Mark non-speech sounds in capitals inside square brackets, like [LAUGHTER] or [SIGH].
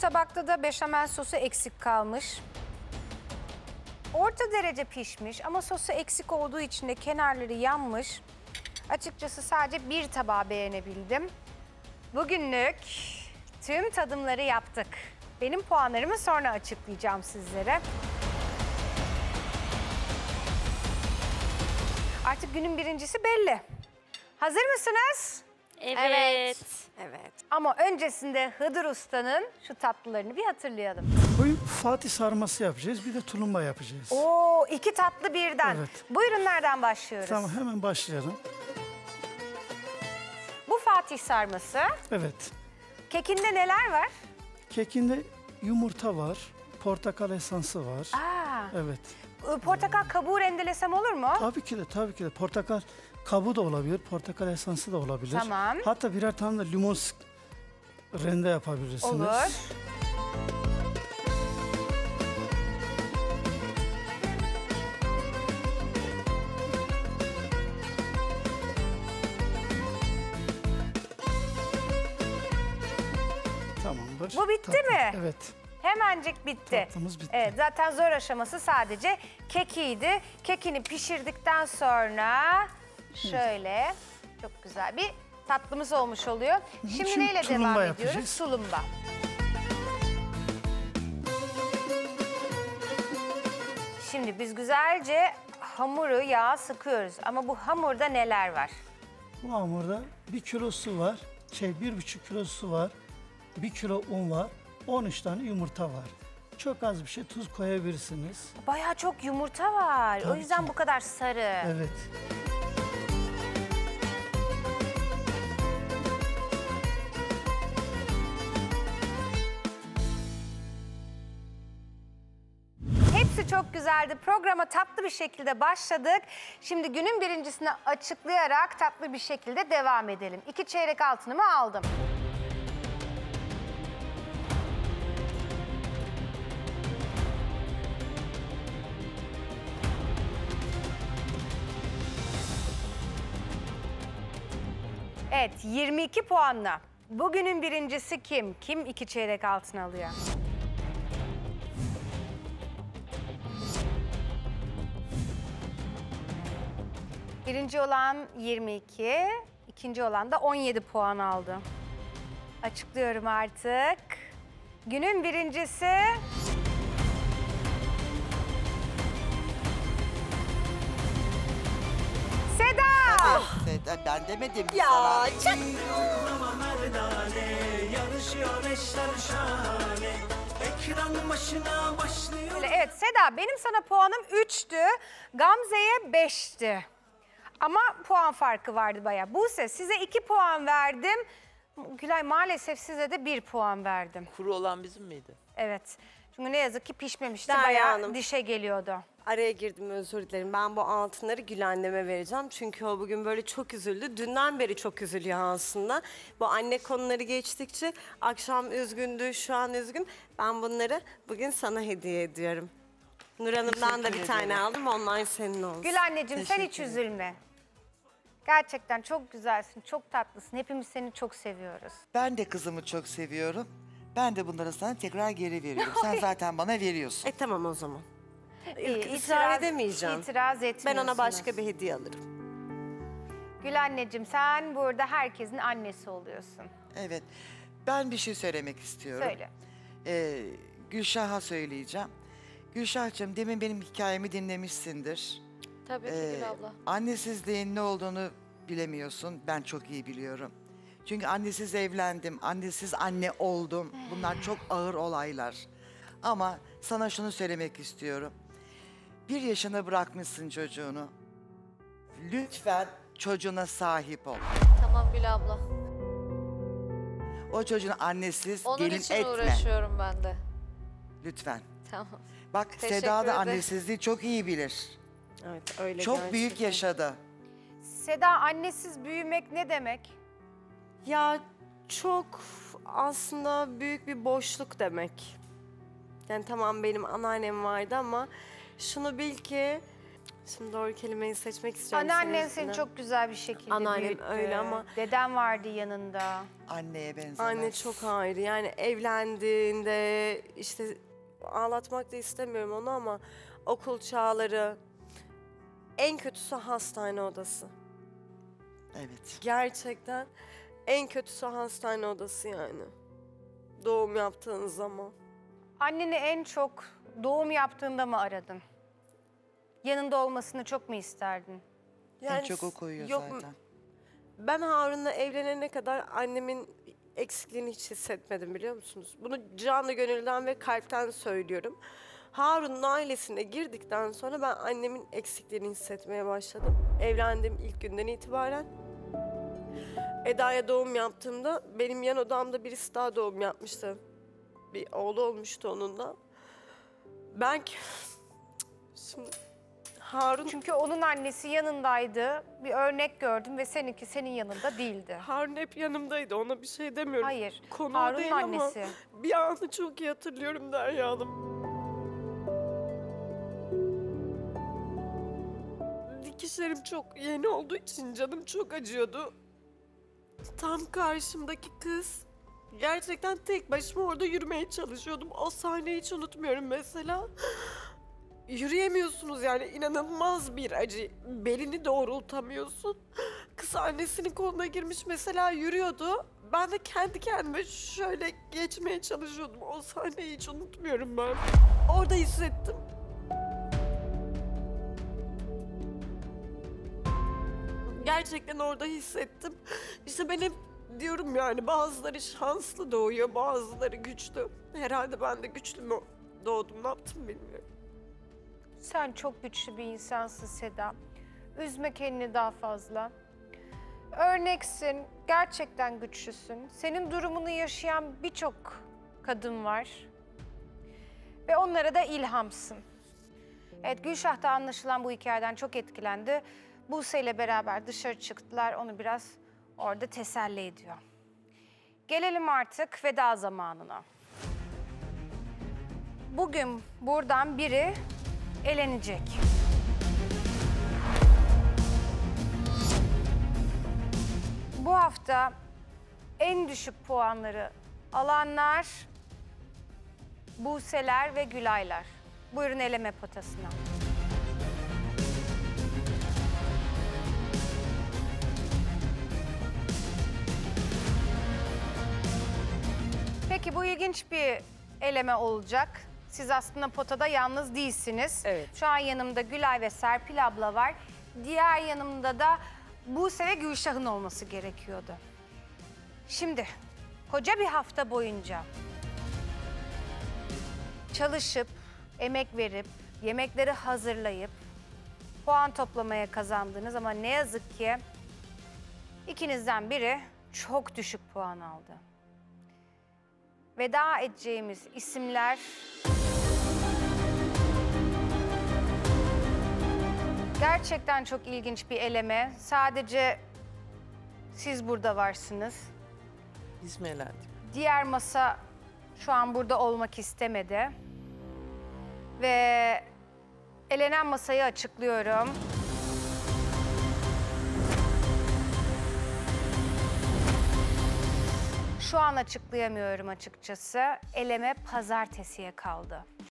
tabakta da beşamel sosu eksik kalmış. Orta derece pişmiş ama sosu eksik olduğu için de kenarları yanmış. Açıkçası sadece bir tabağı beğenebildim. Bugünlük tüm tadımları yaptık. Benim puanlarımı sonra açıklayacağım sizlere. Artık günün birincisi belli. Hazır mısınız? Evet. Evet. Ama öncesinde Hıdır Usta'nın şu tatlılarını bir hatırlayalım. Bugün Fatih sarması yapacağız. Bir de tulumba yapacağız. Oo, iki tatlı birden. Evet. Buyurun nereden başlıyoruz? Tamam hemen başlayalım. Bu Fatih sarması. Evet. Kekinde neler var? Kekinde yumurta var. Portakal esansı var. Aa, Evet. portakal kabuğu rendelesem olur mu? Tabii ki de tabii ki de portakal kabuğu da olabilir. Portakal esansı da olabilir. Tamam. Hatta birer tane de limon rende yapabilirsiniz. Olur. Tamamdır. Bu bitti Tatlı- mi? Evet. Hemencik bitti. Tatlımız bitti. Evet, zaten zor aşaması sadece kekiydi. Kekini pişirdikten sonra şöyle çok güzel bir tatlımız olmuş oluyor. Şimdi, Şimdi neyle tulumba devam yapacağız. ediyoruz? Tulumba. Şimdi biz güzelce hamuru yağa sıkıyoruz. Ama bu hamurda neler var? Bu hamurda bir kilo su var. Şey bir buçuk kilo su var. Bir kilo un var. 13 tane yumurta var. Çok az bir şey tuz koyabilirsiniz. Bayağı çok yumurta var. o Tabii yüzden ki. bu kadar sarı. Evet. Çok güzeldi. Programa tatlı bir şekilde başladık. Şimdi günün birincisini açıklayarak tatlı bir şekilde devam edelim. İki çeyrek altınımı aldım. Evet 22 puanla. Bugünün birincisi kim? Kim iki çeyrek altın alıyor? Birinci olan 22, ikinci olan da 17 puan aldı. Açıklıyorum artık. Günün birincisi Seda. Seda, ben demedim Ya sana? Öyle, Evet Seda benim sana puanım 3'tü. Gamze'ye 5'ti. Ama puan farkı vardı bayağı. Buse size 2 puan verdim. Gülay maalesef size de 1 puan verdim. Kuru olan bizim miydi? Evet. Çünkü ne yazık ki pişmemişti. Derya bayağı Hanım. dişe geliyordu. araya girdim özür dilerim. Ben bu altınları Gül anneme vereceğim. Çünkü o bugün böyle çok üzüldü. Dünden beri çok üzülüyor aslında. Bu anne konuları geçtikçe akşam üzgündü, şu an üzgün. Ben bunları bugün sana hediye ediyorum. Nur Hanım'dan da bir tane aldım. Onlar senin olsun. Gül anneciğim sen hiç üzülme. Gerçekten çok güzelsin, çok tatlısın. Hepimiz seni çok seviyoruz. Ben de kızımı çok seviyorum. Ben de bunları sana tekrar geri veriyorum. Sen [LAUGHS] zaten bana veriyorsun. E tamam o zaman. İyi, ısrar edemeyeceğim. İtiraz Ben etmiyorsunuz. ona başka bir hediye alırım. Gül anneciğim sen burada herkesin annesi oluyorsun. Evet. Ben bir şey söylemek istiyorum. Söyle. Ee, Gülşah'a söyleyeceğim. Gülşah'cığım demin benim hikayemi dinlemişsindir. Tabii ki Ee, Gül abla. annesizliğin ne olduğunu bilemiyorsun. Ben çok iyi biliyorum. Çünkü annesiz evlendim, annesiz anne oldum. Bunlar çok ağır olaylar. Ama sana şunu söylemek istiyorum. Bir yaşına bırakmışsın çocuğunu. Lütfen çocuğuna sahip ol. Tamam Gül abla. O çocuğunu annesiz Onun gelin için etme. uğraşıyorum ben de. Lütfen. Tamam. Bak Teşekkür Seda da ederim. annesizliği çok iyi bilir. Evet öyle Çok gerçekten. büyük yaşadı. Seda annesiz büyümek ne demek? Ya çok aslında büyük bir boşluk demek. Yani tamam benim anneannem vardı ama şunu bil ki Şimdi doğru kelimeyi seçmek istiyorum. Anneannen seni çok güzel bir şekilde Anneannem büyüttü. öyle ama- Deden vardı yanında. Anneye benzemez. Anne çok ayrı. Yani evlendiğinde işte ağlatmak da istemiyorum onu ama okul çağları en kötüsü hastane odası. Evet. Gerçekten en kötüsü hastane odası yani. Doğum yaptığın zaman. Anneni en çok doğum yaptığında mı aradın? Yanında olmasını çok mu isterdin? en çok o koyuyor yok, zaten. Ben Harun'la evlenene kadar annemin eksikliğini hiç hissetmedim biliyor musunuz? Bunu canı gönülden ve kalpten söylüyorum. Harun'un ailesine girdikten sonra ben annemin eksikliğini hissetmeye başladım. Evlendiğim ilk günden itibaren. Eda'ya doğum yaptığımda benim yan odamda birisi daha doğum yapmıştı. Bir oğlu olmuştu onun da. Ben şimdi Harun Çünkü onun annesi yanındaydı. Bir örnek gördüm ve seninki senin yanında değildi. Harun hep yanımdaydı. Ona bir şey demiyorum. Hayır. Konu Harun'un ama annesi. bir anı çok iyi hatırlıyorum Derya Hanım. Dikişlerim çok yeni olduğu için canım çok acıyordu. Tam karşımdaki kız gerçekten tek başıma orada yürümeye çalışıyordum. O sahneyi hiç unutmuyorum mesela. Yürüyemiyorsunuz yani inanılmaz bir acı. Belini doğrultamıyorsun. Kız annesinin koluna girmiş mesela yürüyordu. Ben de kendi kendime şöyle geçmeye çalışıyordum. O sahneyi hiç unutmuyorum ben. Orada hissettim. Gerçekten orada hissettim. İşte ben hep diyorum yani bazıları şanslı doğuyor, bazıları güçlü. Herhalde ben de güçlü mü doğdum, ne yaptım bilmiyorum. Sen çok güçlü bir insansın Seda. Üzme kendini daha fazla. Örneksin, gerçekten güçlüsün. Senin durumunu yaşayan birçok kadın var. Ve onlara da ilhamsın. Evet, Gülşah da anlaşılan bu hikayeden çok etkilendi. Buse ile beraber dışarı çıktılar. Onu biraz orada teselli ediyor. Gelelim artık veda zamanına. Bugün buradan biri elenecek. Bu hafta en düşük puanları alanlar Buseler ve Gülaylar. Buyurun eleme potasına. Peki bu ilginç bir eleme olacak. Siz aslında potada yalnız değilsiniz. Evet. Şu an yanımda Gülay ve Serpil abla var. Diğer yanımda da Buse ve Gülşah'ın olması gerekiyordu. Şimdi koca bir hafta boyunca çalışıp, emek verip, yemekleri hazırlayıp puan toplamaya kazandınız ama ne yazık ki ikinizden biri çok düşük puan aldı. Veda edeceğimiz isimler Gerçekten çok ilginç bir eleme. Sadece siz burada varsınız. Biz mi elendik? Diğer masa şu an burada olmak istemedi. Ve elenen masayı açıklıyorum. Şu an açıklayamıyorum açıkçası. Eleme pazartesiye kaldı.